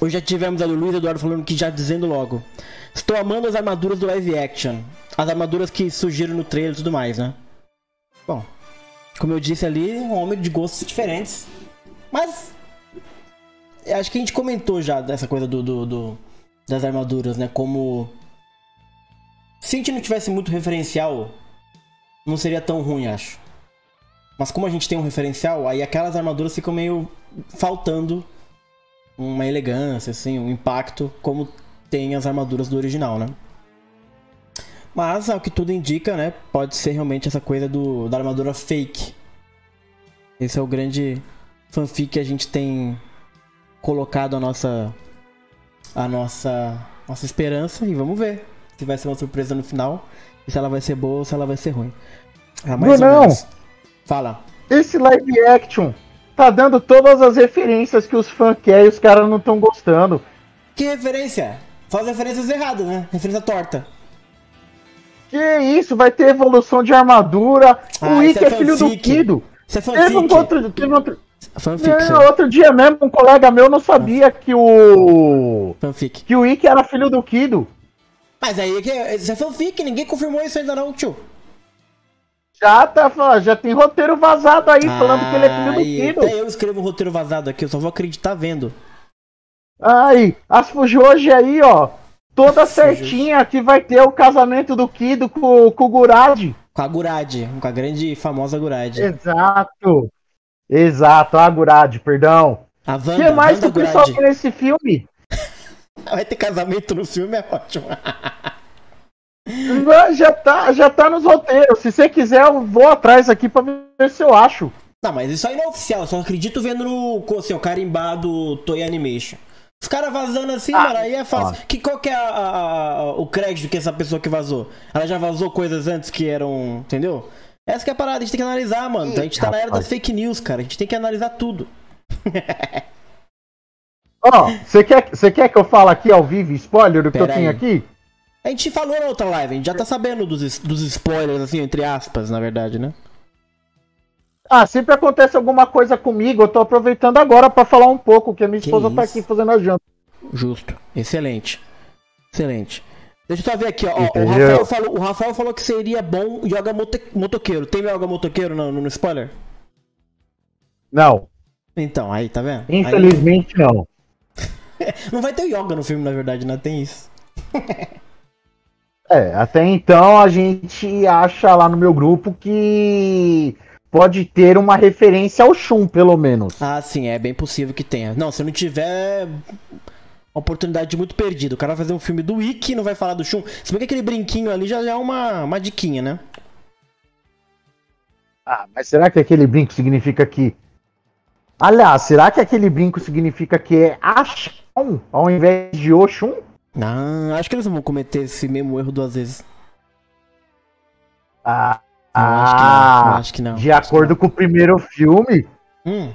Hoje já tivemos ali o Luiz Eduardo falando que já dizendo logo. Estou amando as armaduras do live action. As armaduras que surgiram no trailer e tudo mais, né? Bom, como eu disse ali, um homem de gostos diferentes. Mas. Acho que a gente comentou já dessa coisa do, do, do das armaduras, né? Como. Se a gente não tivesse muito referencial, não seria tão ruim, acho. Mas como a gente tem um referencial, aí aquelas armaduras ficam meio faltando uma elegância, assim, um impacto, como tem as armaduras do original, né? Mas, ao que tudo indica, né? Pode ser realmente essa coisa do, da armadura fake. Esse é o grande fanfic que a gente tem colocado a nossa a nossa nossa esperança e vamos ver se vai ser uma surpresa no final e se ela vai ser boa ou se ela vai ser ruim. Ah, mais não, Fala. Esse live action tá dando todas as referências que os fãs querem e os caras não estão gostando. Que referência? Faz referências erradas, né? Referência torta. Que isso, vai ter evolução de armadura. Ah, o Ikki é, é filho do Kido. Isso é. Teve um outro, teve outro, é, outro dia mesmo, um colega meu não sabia que o. Fanfic. Que o Ikki era filho do Kido. Mas aí, isso é fanfic, ninguém confirmou isso ainda não, tio. Já tá já tem roteiro vazado aí, ah, falando que ele é filho do Kido. Até eu escrevo um roteiro vazado aqui, eu só vou acreditar vendo. Aí, as Fujoji aí, ó, toda certinha que vai ter o casamento do Kido com, com o Gurad. Com a Gurad, com a grande e famosa Gurad. Exato. Exato, a Gurad, perdão. O que mais que o pessoal quer nesse filme? Vai ter casamento no filme, é ótimo. Já tá, já tá nos roteiros. Se você quiser, eu vou atrás aqui pra ver se eu acho. Não, mas isso aí não é oficial, eu só acredito vendo no assim, o carimbado Toy Animation. Os caras vazando assim, ah, mano, aí é fácil. Que, qual que é a, a, a, o crédito que essa pessoa que vazou? Ela já vazou coisas antes que eram. Entendeu? Essa que é a parada, a gente tem que analisar, mano. Ih, a gente tá rapaz. na era das fake news, cara. A gente tem que analisar tudo. Ó, oh, você quer, quer que eu fale aqui ao vivo spoiler do Pera que eu tenho aqui? A gente falou na outra live, a gente já tá sabendo dos, dos spoilers, assim, entre aspas, na verdade, né? Ah, sempre acontece alguma coisa comigo, eu tô aproveitando agora para falar um pouco, que a minha que esposa tá isso? tá aqui fazendo a janta. Justo. Excelente. Excelente. Deixa eu só ver aqui, ó. O Rafael, falou, o Rafael falou que seria bom Yoga moto, Motoqueiro. Tem Yoga Motoqueiro no, no, spoiler? Não. Então, aí, tá vendo? Infelizmente aí... não. não vai ter Yoga no filme, na verdade, né? Tem isso. É, até então a gente acha lá no meu grupo que pode ter uma referência ao Shun, pelo menos. Ah, sim, é bem possível que tenha. Não, se não tiver oportunidade muito perdida. O cara vai fazer um filme do Wiki e não vai falar do Shun. Se bem que aquele brinquinho ali já é uma, uma diquinha, né? Ah, mas será que aquele brinco significa que. Aliás, será que aquele brinco significa que é Ashun ao invés de Oshun? Não, acho que eles vão cometer esse mesmo erro duas vezes. Ah, ah acho que não. De acordo com o primeiro filme. Hum.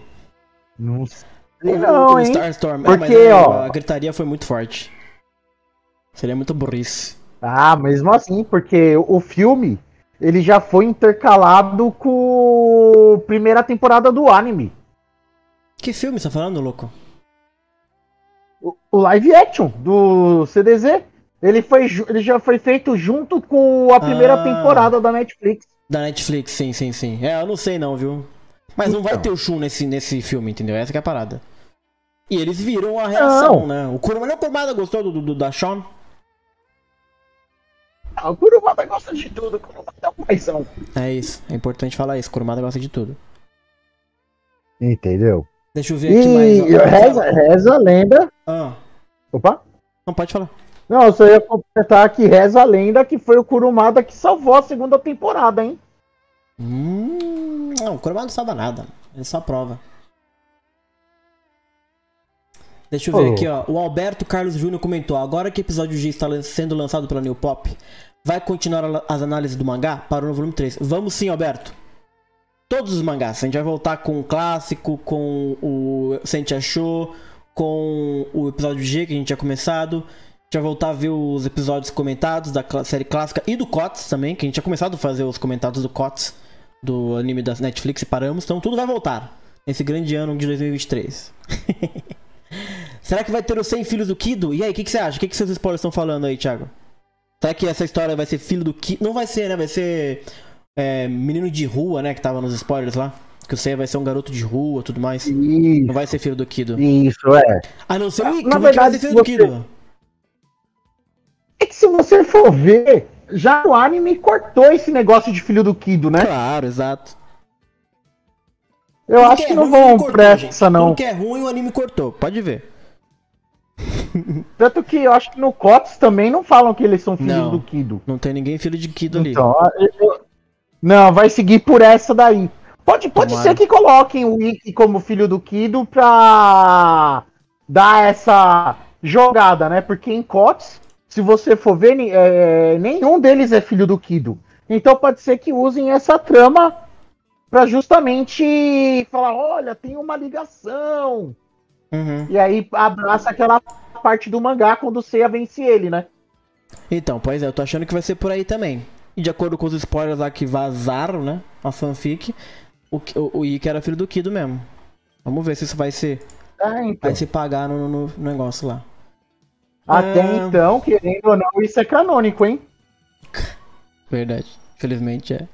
Não sei. Não, hein? Starstorm. Porque, é, ó. A gritaria foi muito forte. Seria muito burrice. Ah, mesmo assim, porque o filme ele já foi intercalado com a primeira temporada do anime. Que filme você tá falando, louco? O, live action do CDZ. Ele, foi, ele já foi feito junto com a primeira ah, temporada da Netflix. Da Netflix, sim, sim, sim. É, eu não sei não, viu? Mas então. não vai então. ter o Shun nesse, nesse filme, entendeu? Essa é a parada. E eles viram a reação, não. né? O Kurumada, o Kurumada gostou do, do, da Sean? Ah, o Kurumada gosta de tudo, o Kurumada é um paizão. É isso, é importante falar isso, o Kurumada gosta de tudo. Entendeu? Deixa eu ver aqui e mais. Reza, reza a lenda. Ah. Opa? Não, pode falar. Não, eu só ia completar que reza a lenda que foi o Kurumada que salvou a segunda temporada, hein? Hum, não, o Kurumada não salva nada. Ele só prova. Deixa eu ver oh. aqui, ó. O Alberto Carlos Júnior comentou: agora que o episódio G está sendo lançado pela New Pop, vai continuar as análises do mangá para o volume 3. Vamos sim, Alberto todos os mangás. A gente vai voltar com o clássico, com o Sente achou, com o episódio G que a gente tinha começado. Vai voltar a ver os episódios comentados da série clássica e do COTS também, que a gente tinha começado a fazer os comentados do COTS do anime da Netflix e paramos. Então tudo vai voltar nesse grande ano de 2023. Será que vai ter os 100 filhos do Kido? E aí, o que, que você acha? O que, que seus spoilers estão falando aí, Thiago? Será que essa história vai ser filho do Kido? Não vai ser, né? Vai ser é, menino de rua, né? Que tava nos spoilers lá. Que o Seiya vai ser um garoto de rua tudo mais. Isso, Não vai ser filho do Kido. isso, é. Ah, não o Ikki. Na é que vai verdade, ser filho do você- Kido? É que se você for ver, já o anime cortou esse negócio de filho do Kido, né? Claro, exato. Eu Tudo acho é que não ruim, o anime vão cortou, pra gente. essa, não. Tudo que é ruim, o anime cortou. Pode ver. Tanto que eu acho que no COTS também não falam que eles são filhos Não. do Kido. Não tem ninguém filho de Kido ali. Então, eu- não, vai seguir por essa daí. Pode, pode Tomara. ser que coloquem o Ikki como filho do Kido pra dar essa jogada, né? Porque em COTS, se você for ver, é, nenhum deles é filho do Kido. Então pode ser que usem essa trama pra justamente falar, olha, tem uma ligação. Uhum. E aí abraça aquela parte do mangá quando o Seiya vence ele, né? Então, pois é, eu tô achando que vai ser por aí também. E de acordo com os spoilers lá que vazaram, né? A fanfic, o, o, o Ikki era filho do Kido mesmo. Vamos ver se isso vai ser. É, então. Vai se pagar no, no- no negócio lá. Até Ah. então, querendo ou não, isso é canônico, hein? Verdade. Felizmente é.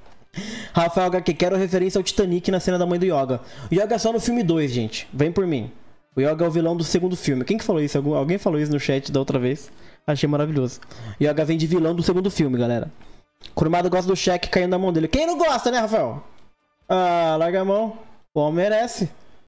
Rafael HQ, quero referência ao Titanic na cena da mãe do Yoga. O Yoga é só no filme 2, gente. Vem por mim. O Yoga é o vilão do segundo filme. Quem que falou isso? Alguém falou isso no chat da outra vez. Achei maravilhoso. Yoga vem de vilão do segundo filme, galera. Kurumada gosta do cheque caindo na mão dele. Quem não gosta, né, Rafael? Ah, larga a mão. O homem merece.